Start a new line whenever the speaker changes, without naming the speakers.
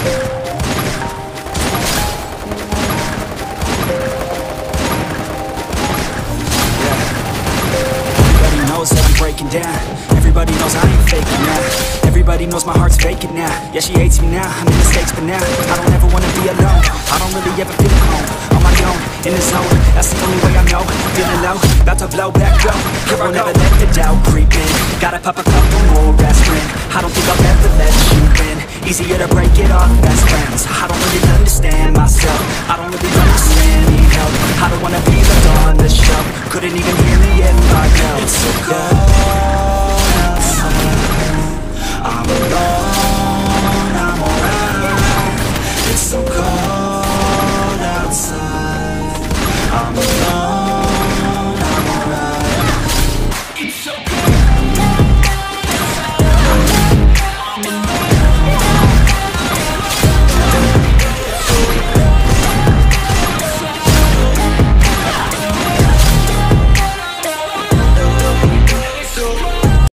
Everybody knows that I'm breaking down. Everybody knows I ain't faking now. Everybody knows my heart's vacant now. Yeah, she hates me now, I made mistakes, but now I don't ever wanna be alone. I don't really ever feel at home. On my own, in this zone. That's the only way I know. Feeling low, about to blow back up. Here I never let the doubt Creeping. Gotta pop a couple easier to break it off best friends. I don't really understand myself. I don't really understand, need help. I don't wanna be left on the shelf Couldn't even hear me if I yelled.